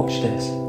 Watch this.